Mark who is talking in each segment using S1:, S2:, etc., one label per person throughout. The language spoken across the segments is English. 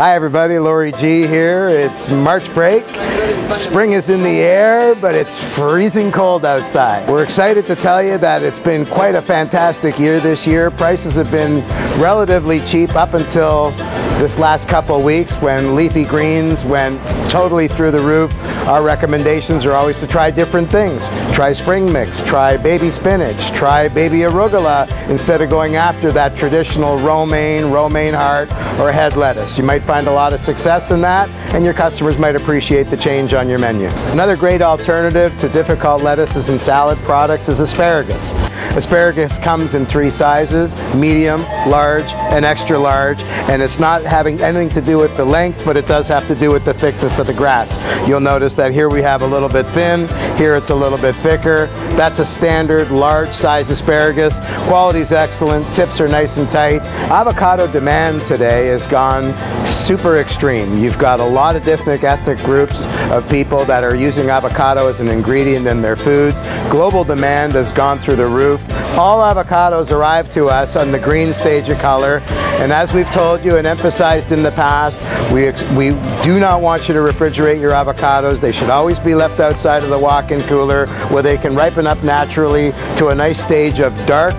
S1: Hi everybody, Lori G here. It's March break. Spring is in the air, but it's freezing cold outside. We're excited to tell you that it's been quite a fantastic year this year. Prices have been relatively cheap up until this last couple of weeks when leafy greens went totally through the roof. Our recommendations are always to try different things. Try spring mix, try baby spinach, try baby arugula instead of going after that traditional romaine, romaine heart, or head lettuce. You might find a lot of success in that and your customers might appreciate the change on your menu. Another great alternative to difficult lettuces and salad products is asparagus. Asparagus comes in three sizes, medium, large, and extra large, and it's not having anything to do with the length, but it does have to do with the thickness of the grass. You'll notice that here we have a little bit thin, here it's a little bit thicker. That's a standard large size asparagus. Quality is excellent, tips are nice and tight. Avocado demand today has gone super extreme. You've got a lot of different ethnic groups of people that are using avocado as an ingredient in their foods. Global demand has gone through the roof. All avocados arrive to us on the green stage of color. And as we've told you and emphasized in the past, we, we do not want you to refrigerate your avocados. They should always be left outside of the walk-in cooler where they can ripen up naturally to a nice stage of dark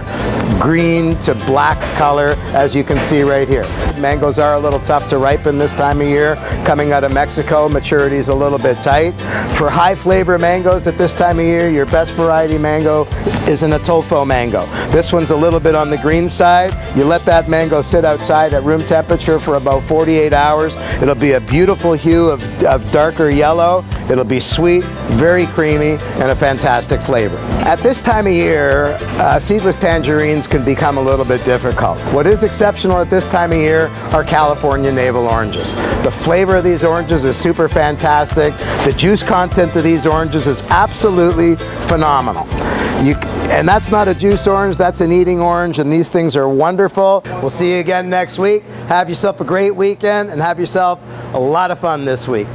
S1: green to black color as you can see right here. Mangoes are a little tough to ripen this time of year. Coming out of Mexico, maturity is a little bit tight. For high flavor mangoes at this time of year, your best variety mango is an Ataulfo mango. This one's a little bit on the green side. You let that mango sit outside at room temperature for about 48 hours. It'll be a beautiful hue of, of darker yellow. It'll be sweet, very creamy, and a fantastic flavor. At this time of year, uh, seedless tangerines can become a little bit difficult. What is exceptional at this time of year are California navel oranges. The flavor of these oranges is super fantastic. The juice content of these oranges is absolutely phenomenal. You, and that's not a juice orange, that's an eating orange, and these things are wonderful. We'll see you again next week. Have yourself a great weekend and have yourself a lot of fun this week.